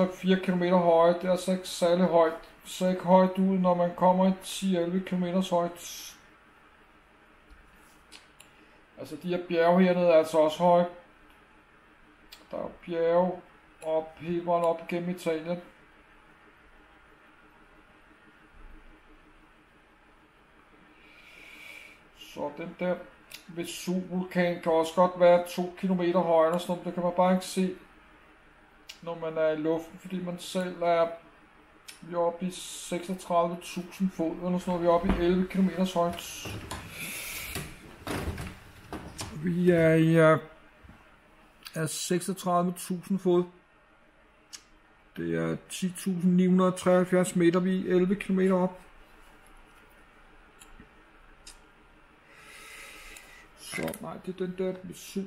3-4 km højt. Det er altså ikke særlig højt. Så ikke højt ud, når man kommer i 10-11 km højt. Altså de her bjerge hernede er altså også høje. Der er bjerge op hele vejen op gennem Italien. Så den der Vesuv-vulkan kan også godt være 2 km højere, sådan det kan man bare ikke se, når man er i luften, fordi man selv er vi er oppe i 36.000 fod, eller så er vi oppe i 11 km højt. Vi er i øh, er 36.000 fod. Det er 10.973 meter, vi er 11 km op. Så nej, det er den der Vesu,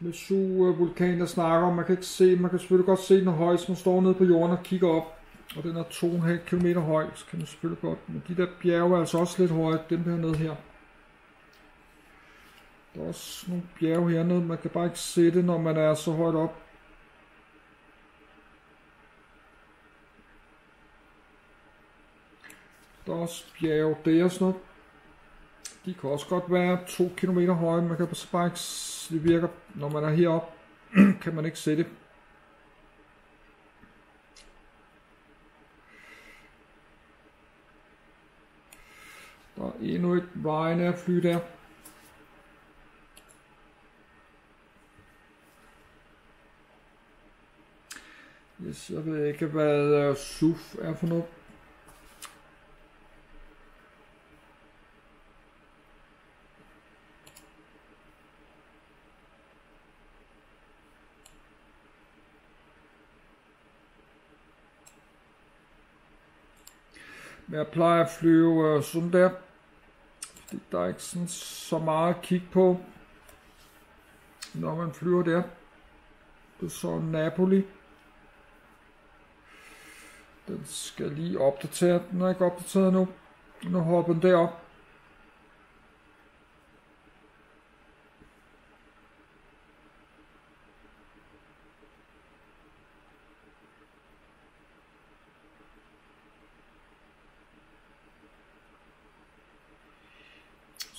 Vesu vulkan, der snakker om. Man kan ikke se, man kan selvfølgelig godt se den høj, man står nede på jorden og kigger op. Og den er 2,5 km høj, så kan man selvfølgelig godt. Men de der bjerge er altså også lidt høje, dem her nede her. Der er også nogle bjerge hernede, man kan bare ikke se det, når man er så højt op. Der er også bjerge der og sådan noget. De kan også godt være 2 km høje, man kan på spikes, det virker, når man er heroppe, kan man ikke se det. Der er endnu et Ryanair fly der. Yes, jeg ved ikke, hvad øh, SUF er for noget. Men jeg plejer at flyve øh, sådan der. Fordi der er ikke sådan så meget at kigge på, når man flyver der. Det er så Napoli. Den skal lige opdatere. Den er ikke opdateret nu. Nu hopper den derop.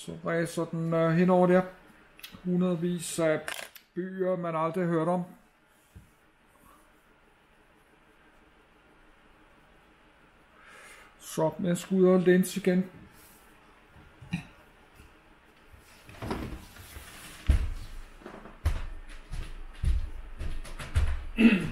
Så ræser den øh, henover der. Hundredvis af byer, man aldrig har hørt om. Så jeg skal ud og lens igen. Mm.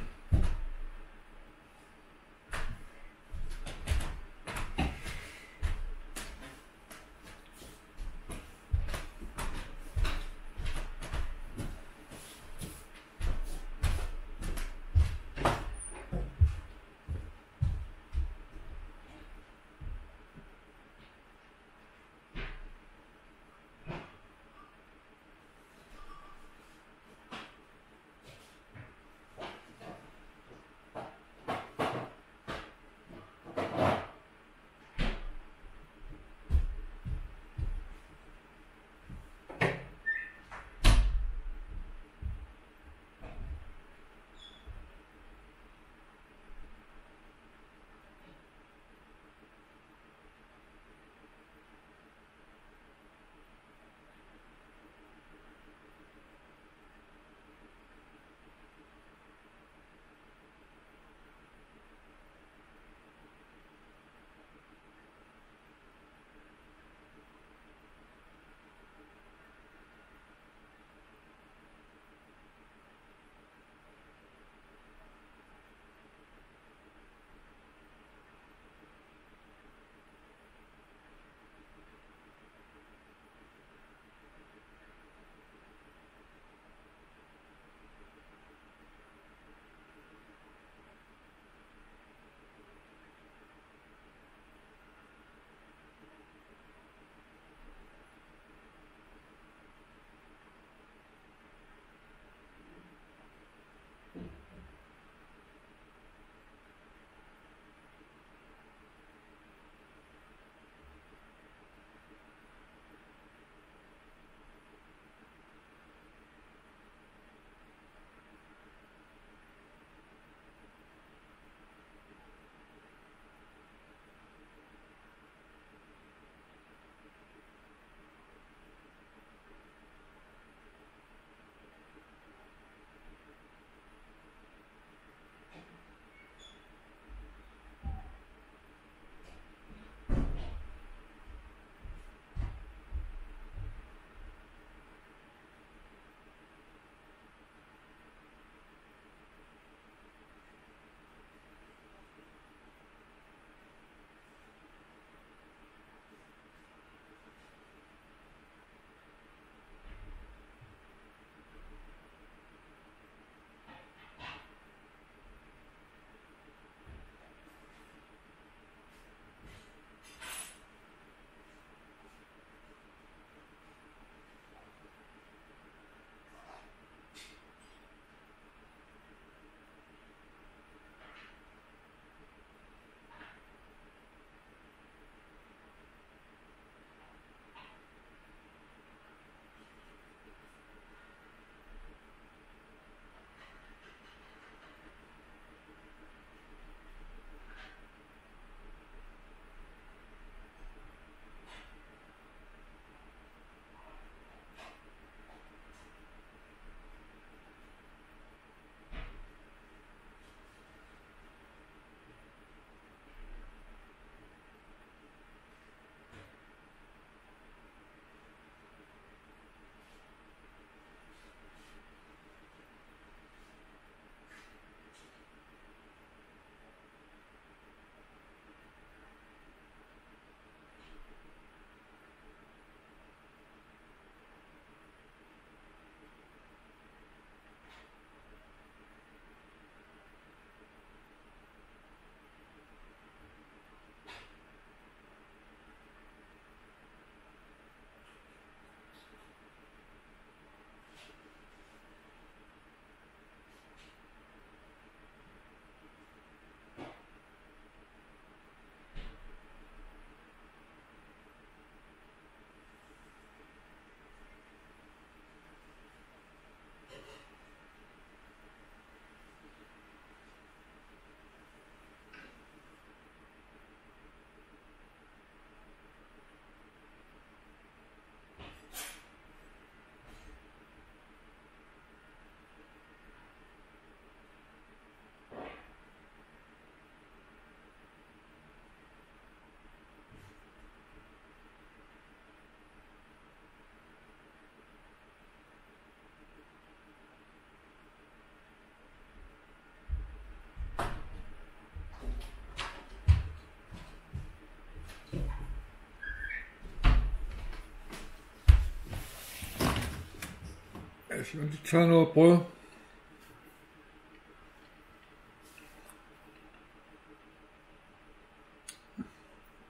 Skal lige tage noget brød.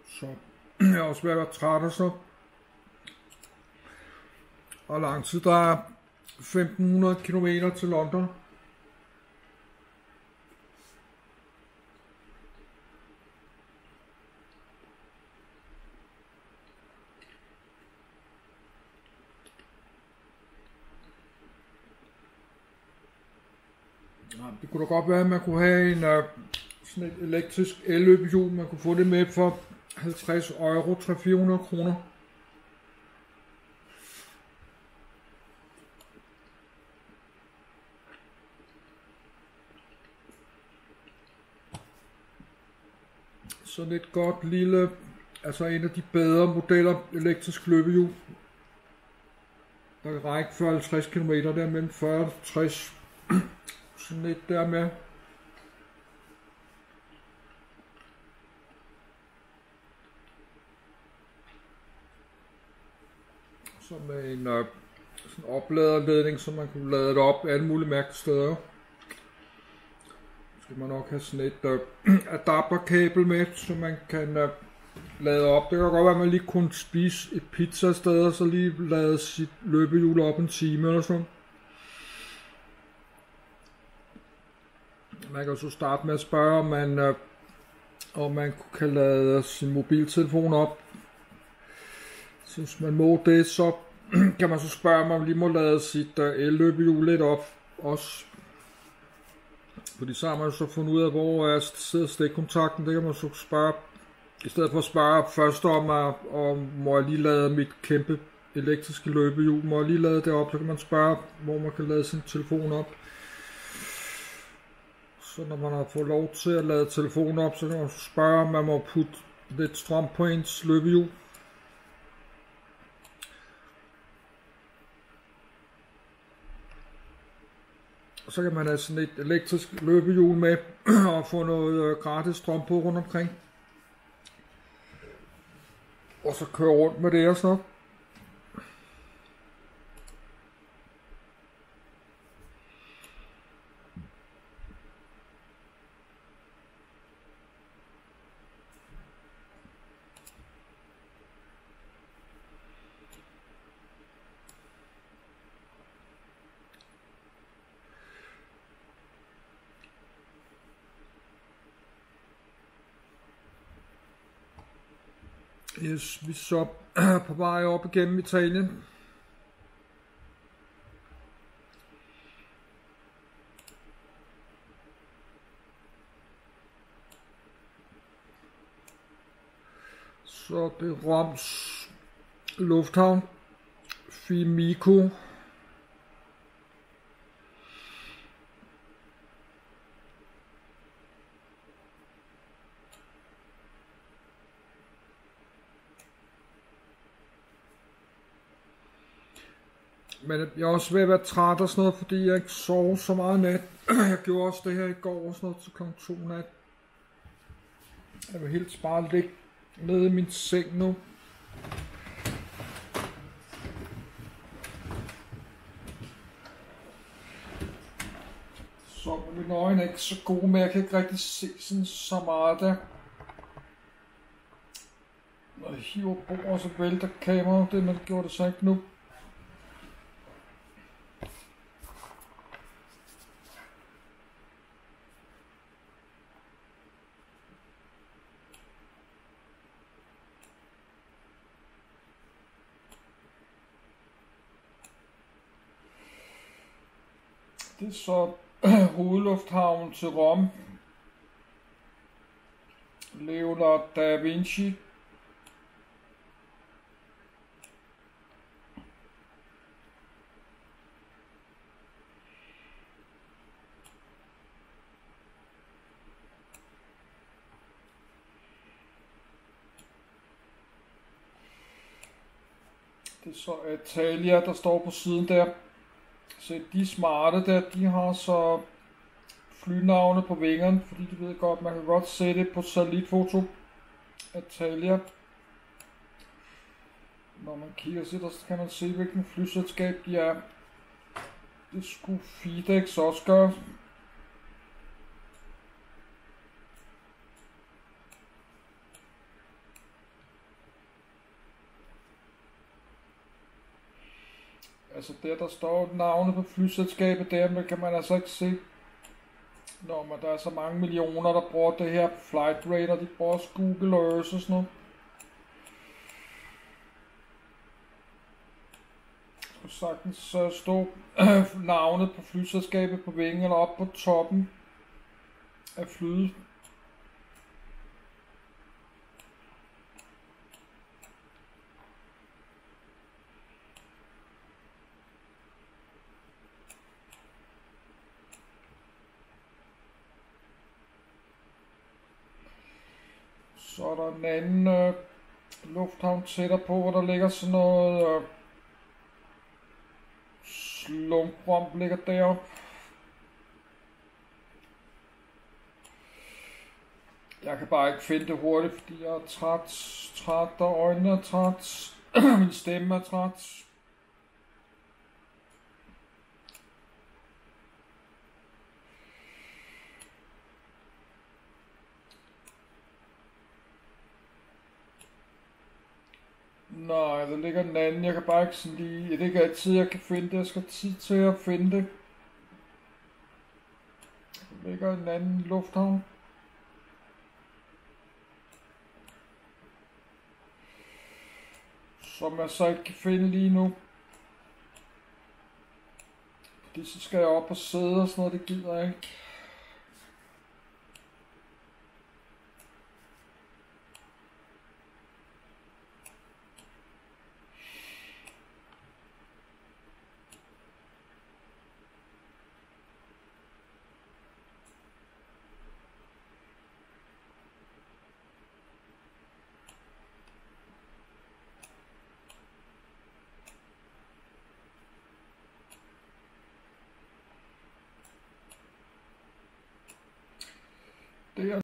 Så jeg er også ved at være træt og så. Og lang tid, der er 1500 km til London. Ja, det kunne da godt være, at man kunne have en uh, sådan et elektrisk elløbehjul. Man kunne få det med for 50 euro, 300-400 kroner. Sådan et godt lille, altså en af de bedre modeller elektrisk løbehjul. Der kan række 40-50 km, der mellem 40 og 60 sådan lidt der med. Så med en øh, sådan opladerledning, så man kunne lade det op alle mulige mærkelige steder. Så skal man nok have sådan et øh, adapterkabel med, så man kan øh, lade op. Det kan godt være, at man lige kunne spise et pizza sted, og så lige lade sit løbehjul op en time eller sådan. Man kan så starte med at spørge, om man, øh, om man kan lade øh, sin mobiltelefon op. Så hvis man må det, så kan man så spørge, om man lige må lade sit øh, elløbehjul lidt op også. Fordi så har man så fundet ud af, hvor er sidder stikkontakten. Det kan man så spørge, i stedet for at spørge først om, at, om må jeg lige lade mit kæmpe elektriske løbehjul, må jeg lige lade det op, så kan man spørge, hvor man kan lade sin telefon op. Så når man har fået lov til at lade telefonen op, så kan man spørge, om man må putte lidt strøm på ens løbehjul. Så kan man have sådan et elektrisk løbehjul med og få noget øh, gratis strøm på rundt omkring. Og så køre rundt med det og sådan noget. Yes, vi er så på vej op igennem Italien. Så det er Roms Lufthavn. Fimico. Men jeg er også ved at være træt og sådan noget, fordi jeg ikke sov så meget nat. jeg gjorde også det her i går og sådan noget til kl. 2 nat. Jeg vil helt bare ligge nede i min seng nu. Så med mine øjne er ikke så gode, men jeg kan ikke rigtig se sådan så meget der. Når jeg hiver bordet, så vælter kameraet, det man gjorde det så ikke nu. Så hovedlufthavn til Rom. Leonardo da Vinci. Det er så Italia, der står på siden der. Så de smarte der, de har så flynavne på vingerne, fordi de ved godt, man kan godt se det på satellitfoto. Italia. Når man kigger sig der, så kan man se, hvilken flyselskab de er. Det skulle Fidex også gøre. Altså der, der står navnet på flyselskabet der, men kan man altså ikke se. Nå, men der er så mange millioner, der bruger det her Flight Radar, de bruger også Google Earth og sådan noget. Så sagtens uh, stå navnet på flyselskabet på vingen eller op på toppen af flyet. Så er der en anden øh, lufthavn tættere på, hvor der ligger sådan noget øh, slumpromp ligger deroppe. Jeg kan bare ikke finde det hurtigt, fordi jeg er træt, træt og øjnene er træt. Min stemme er træt. Nej, der ligger den anden. Jeg kan bare ikke sådan lige... Det er ikke altid, jeg kan finde det. Jeg skal have tid til at finde det. Der ligger en anden lufthavn. Som jeg så ikke kan finde lige nu. Fordi så skal jeg op og sidde og sådan noget. Det gider jeg ikke. Det er